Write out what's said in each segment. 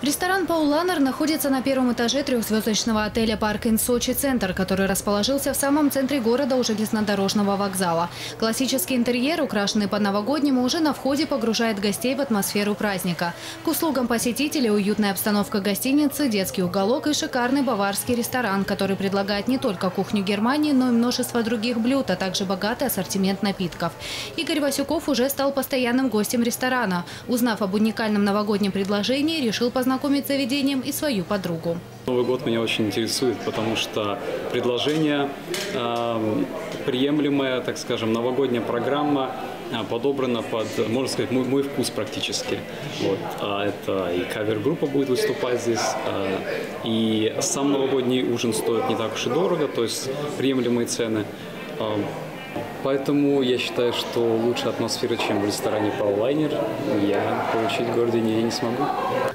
Ресторан «Пауланер» находится на первом этаже трехзвездочного отеля «Парк Ин Сочи Центр», который расположился в самом центре города у железнодорожного вокзала. Классический интерьер, украшенный по-новогоднему, уже на входе погружает гостей в атмосферу праздника. К услугам посетителей уютная обстановка гостиницы, детский уголок и шикарный баварский ресторан, который предлагает не только кухню Германии, но и множество других блюд, а также богатый ассортимент напитков. Игорь Васюков уже стал постоянным гостем ресторана. Узнав об уникальном новогоднем предложении, решил познакомиться познакомить с заведением и свою подругу. Новый год меня очень интересует, потому что предложение э, приемлемое, так скажем, новогодняя программа э, подобрана под, можно сказать, мой, мой вкус практически. Вот. А это и кавер-группа будет выступать здесь, э, и сам новогодний ужин стоит не так уж и дорого, то есть приемлемые цены. Поэтому я считаю, что лучше атмосфера, чем в ресторане «Паулайнер», я получить в городе не, не смогу.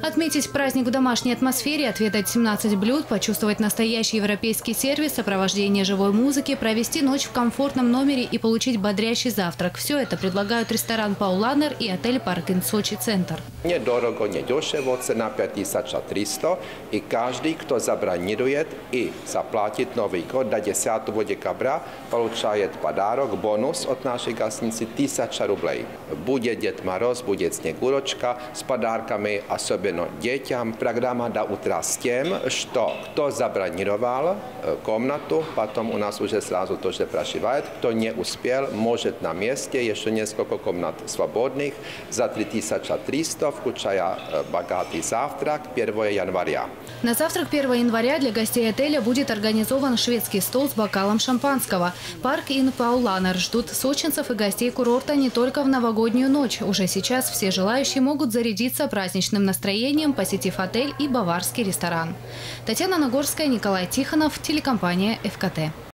Отметить праздник в домашней атмосфере, отведать 17 блюд, почувствовать настоящий европейский сервис, сопровождение живой музыки, провести ночь в комфортном номере и получить бодрящий завтрак. Все это предлагают ресторан «Пауланер» и отель «Парк Ин Сочи Центр. Недорого, недешево, цена 5300. И каждый, кто забронирует и заплатит Новый год до 10 декабря, получает подарок bonus od našej gasnici 1000 rublej. Bude Ded Maroz, bude Sneguročka s podárkami, особенно детям. Программа до утра с тем, что кто забронировал комнату, потом у нас уже сразу тоже прошивает. Кто не успел, может на месте, еще несколько комнат свободных за 3300, включая богатый завтрак 1 января. На завтрак 1 января для гостей отеля будет организован шведский стол с бокалом шампанского. Парк Ин Паулан Планер ждут сочинцев и гостей курорта не только в новогоднюю ночь. Уже сейчас все желающие могут зарядиться праздничным настроением, посетив отель и баварский ресторан. Татьяна Нагорская, Николай Тихонов, телекомпания «ФКТ».